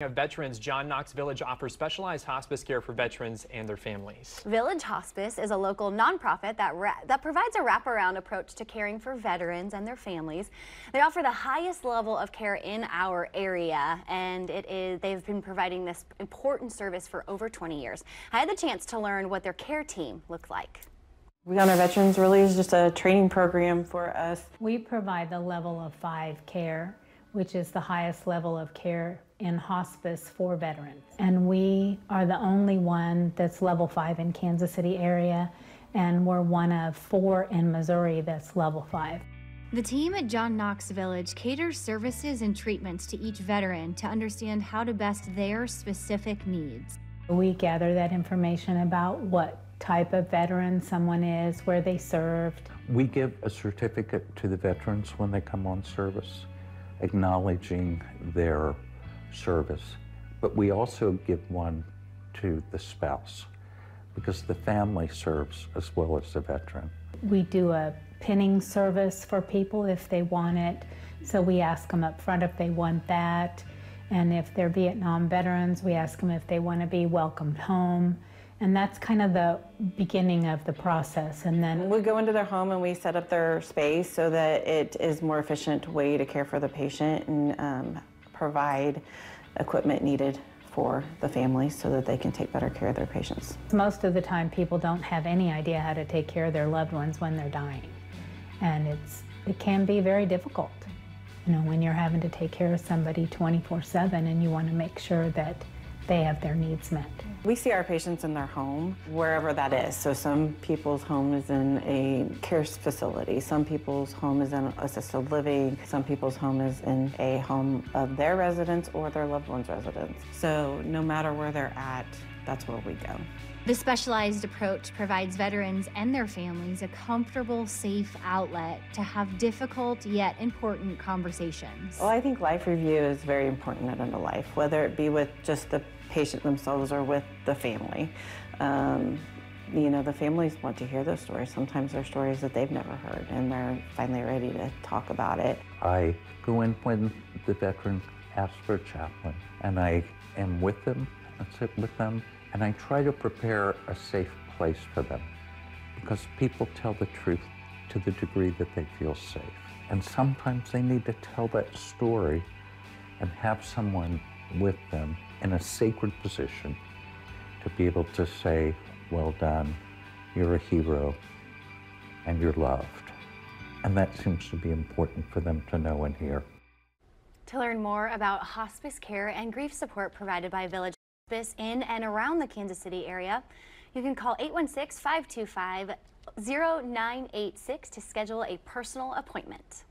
Of veterans, John Knox Village offers specialized hospice care for veterans and their families. Village Hospice is a local nonprofit that that provides a wraparound approach to caring for veterans and their families. They offer the highest level of care in our area, and it is they've been providing this important service for over 20 years. I had the chance to learn what their care team looks like. We Honor Veterans really is just a training program for us. We provide the level of five care which is the highest level of care in hospice for veterans. And we are the only one that's level five in Kansas City area, and we're one of four in Missouri that's level five. The team at John Knox Village caters services and treatments to each veteran to understand how to best their specific needs. We gather that information about what type of veteran someone is, where they served. We give a certificate to the veterans when they come on service acknowledging their service, but we also give one to the spouse because the family serves as well as the veteran. We do a pinning service for people if they want it. So we ask them up front if they want that. And if they're Vietnam veterans, we ask them if they want to be welcomed home. And that's kind of the beginning of the process. And then we go into their home and we set up their space so that it is more efficient way to care for the patient and um, provide equipment needed for the families so that they can take better care of their patients. Most of the time people don't have any idea how to take care of their loved ones when they're dying. And it's it can be very difficult. You know, when you're having to take care of somebody 24/7 and you want to make sure that they have their needs met. We see our patients in their home, wherever that is. So some people's home is in a care facility, some people's home is in assisted living, some people's home is in a home of their residents or their loved one's residence. So no matter where they're at, that's where we go. The specialized approach provides veterans and their families a comfortable, safe outlet to have difficult yet important conversations. Well, I think life review is very important in a life, whether it be with just the patient themselves or with the family. Um, you know, the families want to hear those stories. Sometimes they're stories that they've never heard and they're finally ready to talk about it. I go in when the veteran asks for a chaplain and I am with them and sit with them and I try to prepare a safe place for them because people tell the truth to the degree that they feel safe. And sometimes they need to tell that story and have someone with them in a sacred position to be able to say, well done, you're a hero, and you're loved. And that seems to be important for them to know and hear. To learn more about hospice care and grief support provided by Village In and around the Kansas City area, you can call 816 525 0986 to schedule a personal appointment.